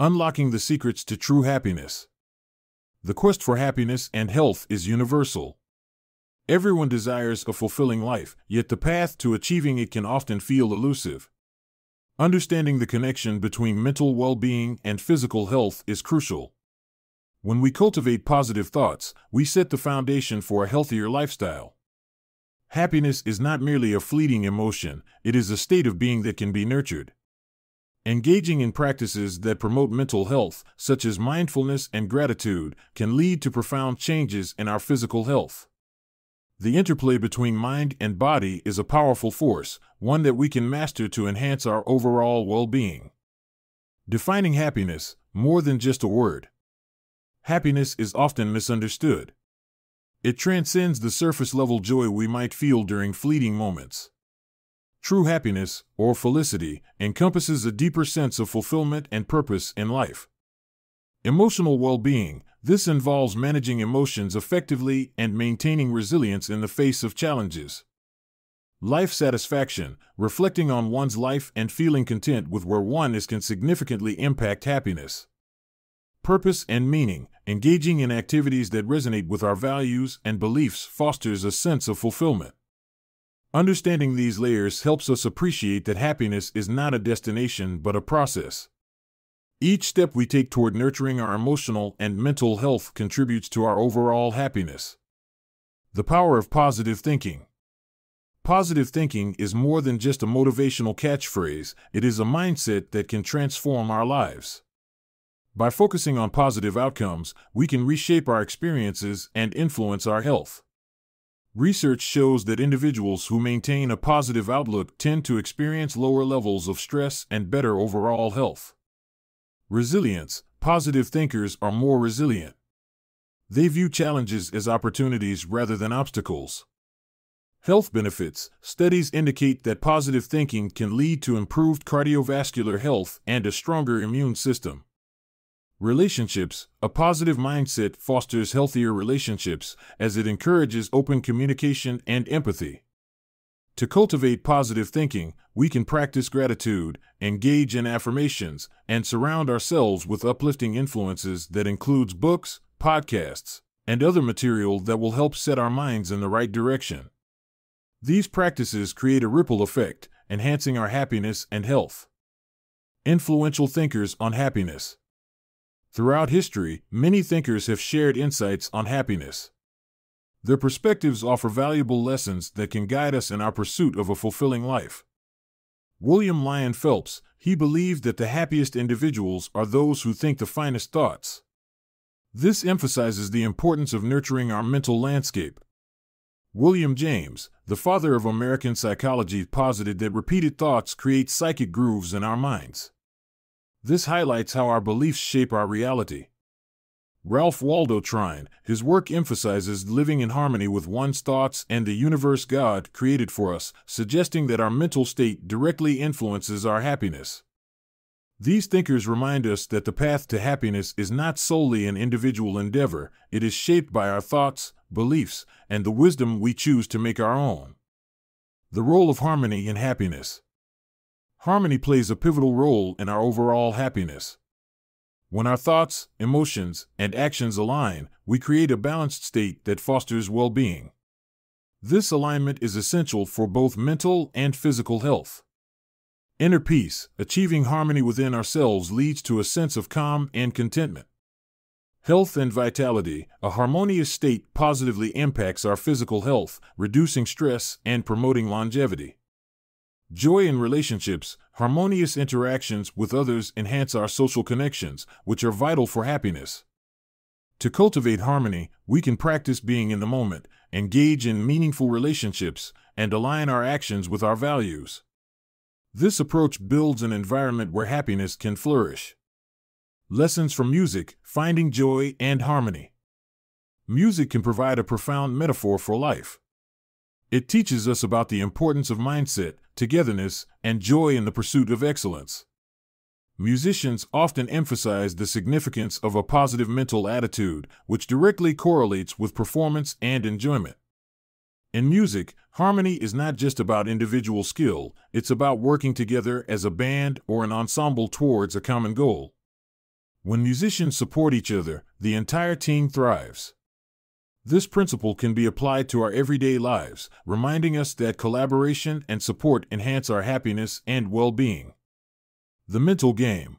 Unlocking the secrets to true happiness. The quest for happiness and health is universal. Everyone desires a fulfilling life, yet the path to achieving it can often feel elusive. Understanding the connection between mental well being and physical health is crucial. When we cultivate positive thoughts, we set the foundation for a healthier lifestyle. Happiness is not merely a fleeting emotion, it is a state of being that can be nurtured. Engaging in practices that promote mental health, such as mindfulness and gratitude, can lead to profound changes in our physical health. The interplay between mind and body is a powerful force, one that we can master to enhance our overall well being. Defining happiness, more than just a word. Happiness is often misunderstood. It transcends the surface level joy we might feel during fleeting moments. True happiness, or felicity, encompasses a deeper sense of fulfillment and purpose in life. Emotional well being, this involves managing emotions effectively and maintaining resilience in the face of challenges. Life satisfaction, reflecting on one's life and feeling content with where one is, can significantly impact happiness. Purpose and meaning, engaging in activities that resonate with our values and beliefs fosters a sense of fulfillment. Understanding these layers helps us appreciate that happiness is not a destination but a process. Each step we take toward nurturing our emotional and mental health contributes to our overall happiness. The power of positive thinking. Positive thinking is more than just a motivational catchphrase, it is a mindset that can transform our lives. By focusing on positive outcomes, we can reshape our experiences and influence our health. Research shows that individuals who maintain a positive outlook tend to experience lower levels of stress and better overall health. Resilience Positive thinkers are more resilient. They view challenges as opportunities rather than obstacles. Health benefits Studies indicate that positive thinking can lead to improved cardiovascular health and a stronger immune system. Relationships A positive mindset fosters healthier relationships as it encourages open communication and empathy. To cultivate positive thinking, we can practice gratitude, engage in affirmations, and surround ourselves with uplifting influences that includes books, podcasts, and other material that will help set our minds in the right direction. These practices create a ripple effect, enhancing our happiness and health. Influential thinkers on happiness. Throughout history, many thinkers have shared insights on happiness. Their perspectives offer valuable lessons that can guide us in our pursuit of a fulfilling life. William Lyon Phelps, he believed that the happiest individuals are those who think the finest thoughts. This emphasizes the importance of nurturing our mental landscape. William James, the father of American psychology, posited that repeated thoughts create psychic grooves in our minds. This highlights how our beliefs shape our reality. Ralph Waldo Trine, his work emphasizes living in harmony with one's thoughts and the universe God created for us, suggesting that our mental state directly influences our happiness. These thinkers remind us that the path to happiness is not solely an individual endeavor, it is shaped by our thoughts, beliefs, and the wisdom we choose to make our own. The role of harmony in happiness. Harmony plays a pivotal role in our overall happiness. When our thoughts, emotions, and actions align, we create a balanced state that fosters well being. This alignment is essential for both mental and physical health. Inner peace, achieving harmony within ourselves, leads to a sense of calm and contentment. Health and vitality, a harmonious state positively impacts our physical health, reducing stress and promoting longevity. Joy in relationships, harmonious interactions with others enhance our social connections, which are vital for happiness. To cultivate harmony, we can practice being in the moment, engage in meaningful relationships, and align our actions with our values. This approach builds an environment where happiness can flourish. Lessons from music, finding joy and harmony. Music can provide a profound metaphor for life. It teaches us about the importance of mindset, togetherness, and joy in the pursuit of excellence. Musicians often emphasize the significance of a positive mental attitude, which directly correlates with performance and enjoyment. In music, harmony is not just about individual skill, it's about working together as a band or an ensemble towards a common goal. When musicians support each other, the entire team thrives. This principle can be applied to our everyday lives, reminding us that collaboration and support enhance our happiness and well being. The mental game.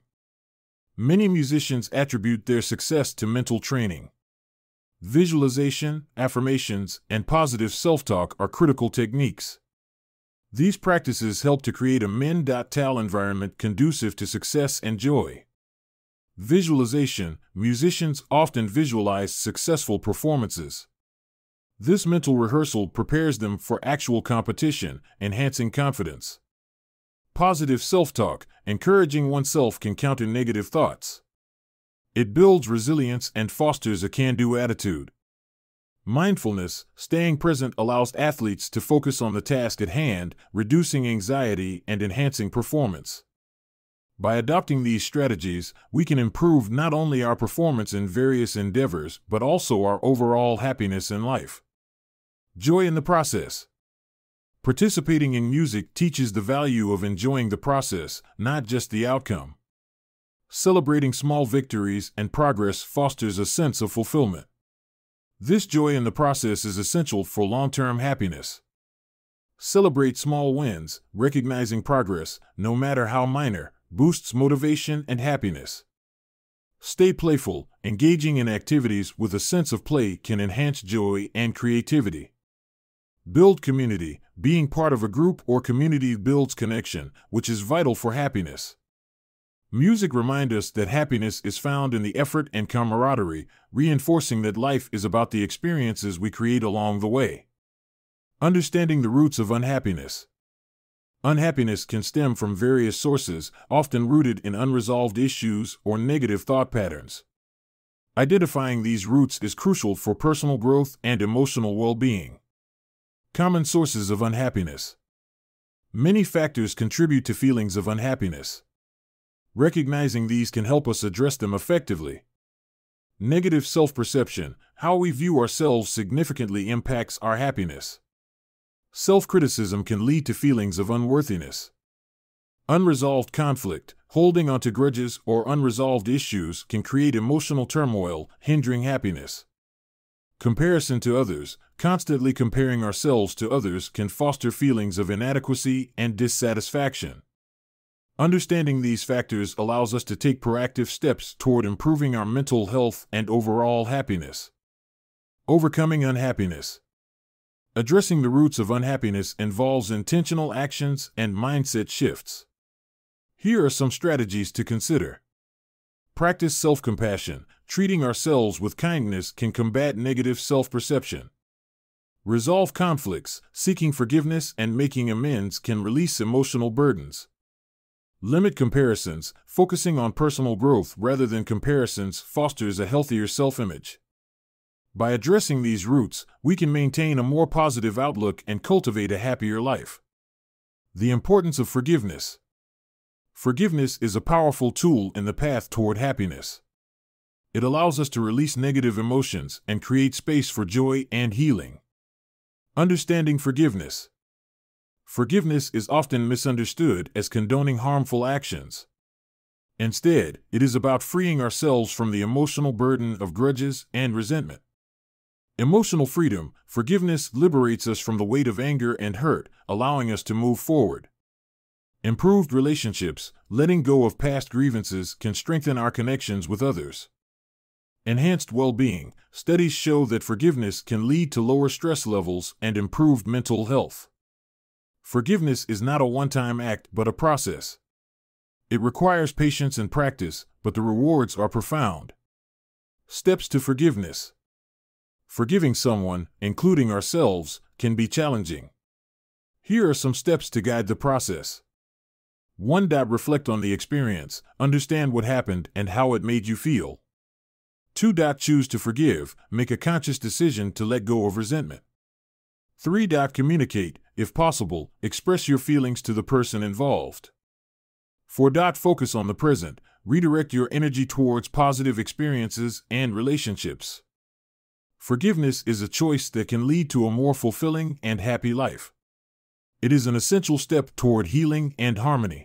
Many musicians attribute their success to mental training. Visualization, affirmations, and positive self talk are critical techniques. These practices help to create a men.tal environment conducive to success and joy. Visualization Musicians often visualize successful performances. This mental rehearsal prepares them for actual competition, enhancing confidence. Positive self talk Encouraging oneself can counter negative thoughts. It builds resilience and fosters a can do attitude. Mindfulness, staying present, allows athletes to focus on the task at hand, reducing anxiety and enhancing performance. By adopting these strategies, we can improve not only our performance in various endeavors, but also our overall happiness in life. Joy in the process. Participating in music teaches the value of enjoying the process, not just the outcome. Celebrating small victories and progress fosters a sense of fulfillment. This joy in the process is essential for long term happiness. Celebrate small wins, recognizing progress, no matter how minor, boosts motivation and happiness. Stay playful, engaging in activities with a sense of play can enhance joy and creativity. Build community, being part of a group or community builds connection, which is vital for happiness. Music reminds us that happiness is found in the effort and camaraderie, reinforcing that life is about the experiences we create along the way. Understanding the roots of unhappiness. Unhappiness can stem from various sources, often rooted in unresolved issues or negative thought patterns. Identifying these roots is crucial for personal growth and emotional well being. Common sources of unhappiness. Many factors contribute to feelings of unhappiness. Recognizing these can help us address them effectively. Negative self perception, how we view ourselves significantly impacts our happiness. Self criticism can lead to feelings of unworthiness. Unresolved conflict, holding onto grudges or unresolved issues can create emotional turmoil, hindering happiness. Comparison to others, constantly comparing ourselves to others, can foster feelings of inadequacy and dissatisfaction. Understanding these factors allows us to take proactive steps toward improving our mental health and overall happiness. Overcoming unhappiness. Addressing the roots of unhappiness involves intentional actions and mindset shifts. Here are some strategies to consider. Practice self compassion. Treating ourselves with kindness can combat negative self perception. Resolve conflicts. Seeking forgiveness and making amends can release emotional burdens. Limit comparisons. Focusing on personal growth rather than comparisons fosters a healthier self image. By addressing these roots, we can maintain a more positive outlook and cultivate a happier life. The importance of forgiveness. Forgiveness is a powerful tool in the path toward happiness. It allows us to release negative emotions and create space for joy and healing. Understanding forgiveness. Forgiveness is often misunderstood as condoning harmful actions. Instead, it is about freeing ourselves from the emotional burden of grudges and resentment. Emotional freedom, forgiveness liberates us from the weight of anger and hurt, allowing us to move forward. Improved relationships, letting go of past grievances, can strengthen our connections with others. Enhanced well being, studies show that forgiveness can lead to lower stress levels and improved mental health. Forgiveness is not a one time act but a process. It requires patience and practice, but the rewards are profound. Steps to forgiveness. Forgiving someone, including ourselves, can be challenging. Here are some steps to guide the process. 1. Reflect on the experience, understand what happened and how it made you feel. 2. Choose to forgive, make a conscious decision to let go of resentment. 3. Communicate, if possible, express your feelings to the person involved. 4. Focus on the present, redirect your energy towards positive experiences and relationships. Forgiveness is a choice that can lead to a more fulfilling and happy life. It is an essential step toward healing and harmony.